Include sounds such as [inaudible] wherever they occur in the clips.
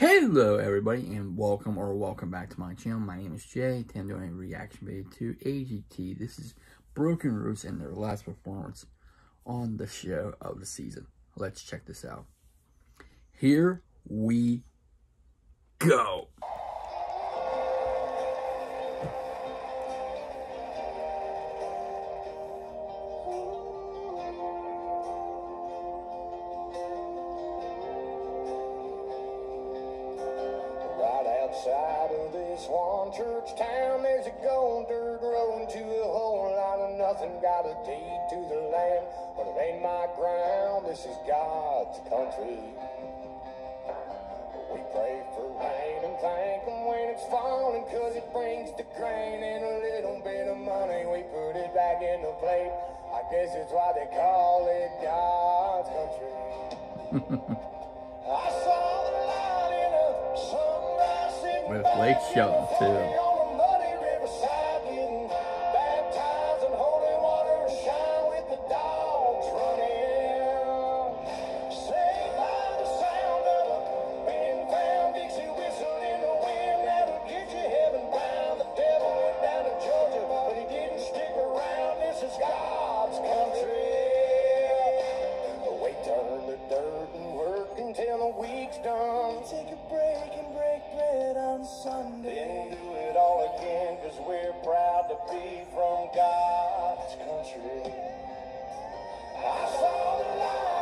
Hello everybody and welcome or welcome back to my channel. My name is Jay. Today doing a reaction video to AGT. This is Broken Roots and their last performance on the show of the season. Let's check this out. Here we go. Outside of this one church town, there's a gold dirt road to a whole lot of nothing. Got a deed to the land, but it ain't my ground. This is God's country. We pray for rain and thank Him when it's falling, cause it brings the grain and a little bit of money. We put it back in the plate. I guess it's why they call it God's country. [laughs] With Blake Shelton too. Cause we're proud to be from God's country. I saw the light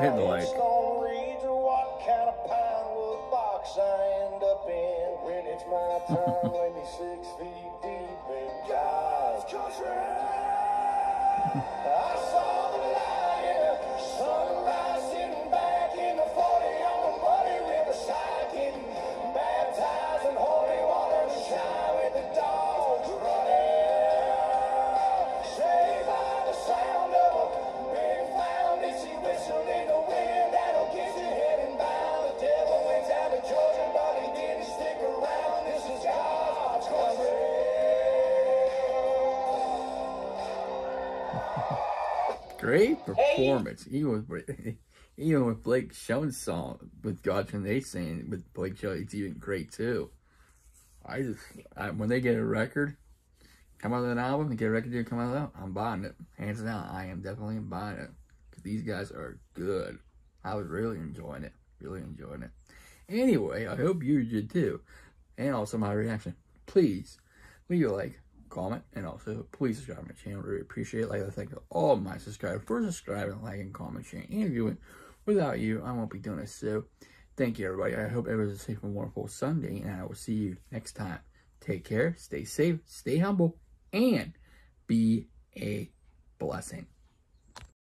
Hit the my like. [laughs] Great performance. Even with [laughs] even with Blake Shelton's song with God Can They Sing with Blake Shelton, it's even great too. I just I, when they get a record, come out with an album, they get a record deal, come out with that. I'm buying it. Hands down, I am definitely buying it. Cause these guys are good. I was really enjoying it. Really enjoying it. Anyway, I hope you did too. And also my reaction. Please leave a like, comment, and also please subscribe to my channel. Really appreciate it. Like I thank all my subscribers for subscribing, liking, comment, sharing, and viewing. Without you, I won't be doing this. So thank you everybody. I hope everyone's a safe and wonderful Sunday, and I will see you next time. Take care, stay safe, stay humble, and be a blessing.